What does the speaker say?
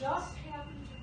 just happened to